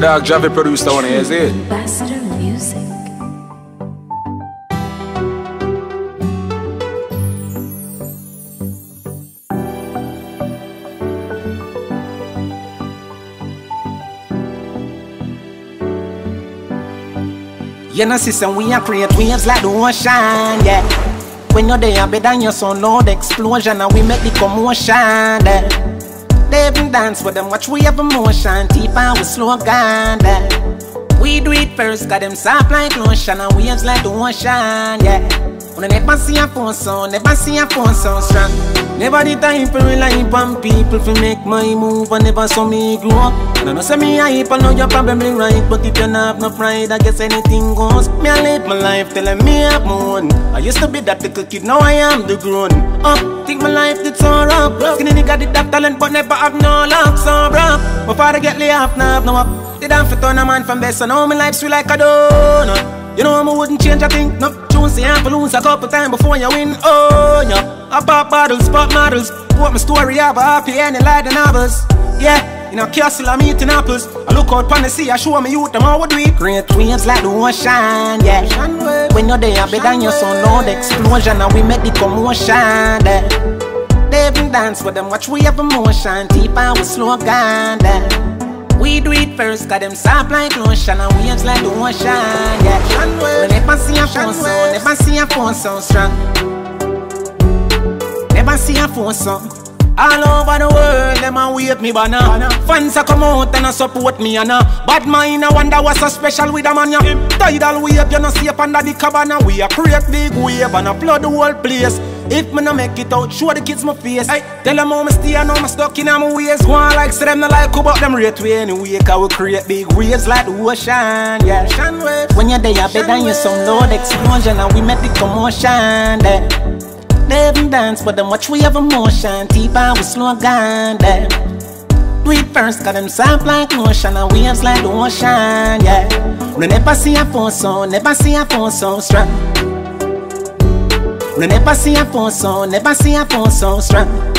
dog Javi produced that one, is it? Ambassador Music. You know, sister, we are create waves like the ocean, yeah. When you're there, better than your son, loud explosion, and we make the commotion, yeah. They even dance with them, watch we have emotion, deep and we slow down, yeah. We do it first, got them soft like lotion, and waves like the ocean, yeah. I never see a phone sound, never see a phone sound strong. Never the time for rely on people for make my move, and never saw me grow up. And I know say me hype, I know you're probably right, but if you not have no pride, I guess anything goes. Me I live my life telling me I'm own. I used to be that little kid, now I am the grown up. Think my life did so rough. Skinny nigga did that talent, but never have no luck, so rough. My father get laid off, now have no up. Did I fit on a man from best, so now my life sweet like a donut. You know I wouldn't change a thing, no Tunes the amp lose a couple times before you win, oh yeah. I pop bottles, pop models. What my story up, happy and like the novels Yeah, in a castle I'm eating apples. I look out pon the sea, I show me youth them how we do. It Great waves like the ocean, yeah. When you're there, better than your son, loud explosion. And we make the commotion, yeah. They even dance with them, watch we have emotion. Deep and we slow down, yeah. We do it first, got them soft like lotion. And waves like the ocean, phone never see a phone sound strong. Never see a phone sound. All over the world, them a wait me banner. Fans a come out and a support me and a bad mind. I wonder what's so special with a man ya. Tidal wave, you no up under the cabana. We a create big wave and a flood the whole place. If me no make it out, show the kids my face. Hey, tell them how me stay and how me stuck in my ways. Go on like say them no like who but them rate way anyway. Cause we create big waves like the ocean, yeah. When you're there, you better than your sound loud explosion and we make the commotion, yeah. They even dance, but them watch we have emotion. Deep and we slow down them. Do it first, got them soft like lotion and waves like the ocean, yeah. We never see a phone sound, never see a phone sound strong. We never see a phone sound, never see a phone sound strong.